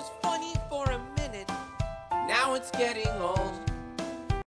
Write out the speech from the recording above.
was funny for a minute. Now it's getting old.